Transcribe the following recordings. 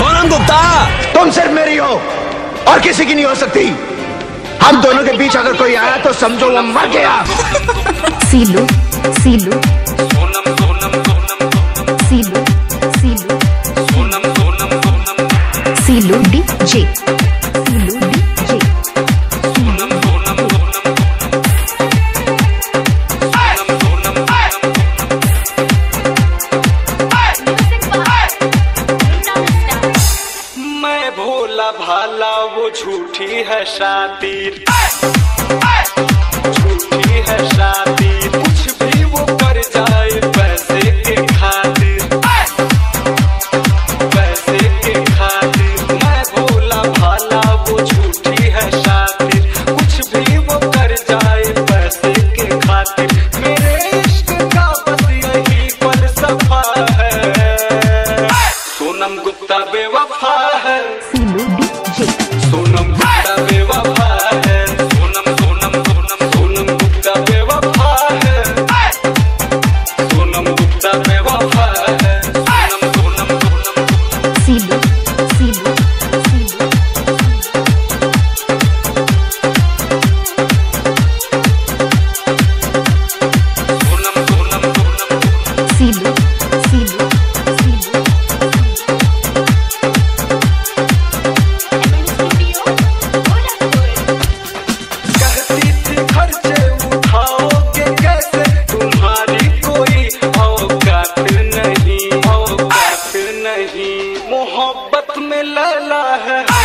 सोनम गुप्ता तुम सिर्फ़ मेरी हो और किसी की नहीं हो सकती। हम दोनों के बीच अगर कोई आया तो समझो वो मर गया। सीलू सीलू। सीलू सीलू। सीलू डी जे सीलू मैं भोला भाला वो झूठी है शातिर। झूठी सोनम गुप्ता लैला है।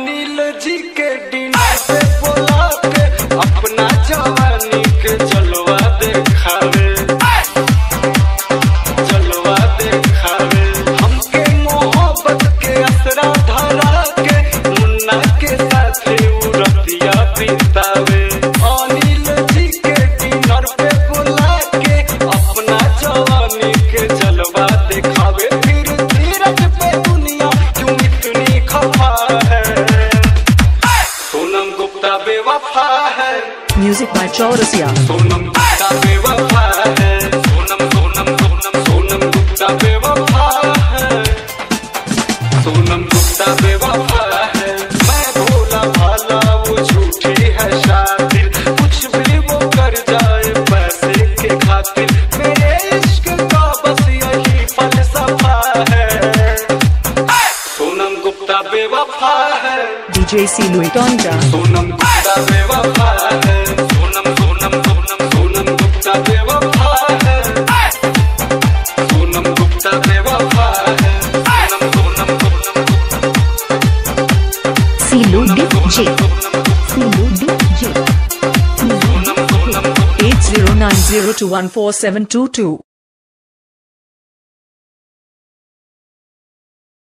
अनिल जी के डिनर पे बोला के अपना जवानी के जलवा देखावे। जलवा देखावे। हमके मोहब्बत के असरा धरा के मुन्ना के साथे उरतिया बितावे। अनिल जी के डिनर पे बुला के अपना जवानी के जलवा गुप्ता बेवफा है Music by Chaurasia. Sonam DJ Silu Tonja. Sonam Gupta बेवफा है सोनम सोनम सोनम सोनम गुप्ता बेवफा है सोनम गुप्ता बेवफा है सोनम सोनम सोनम सीलू डी सीलू डी जे सोनम सोनम 8090214722.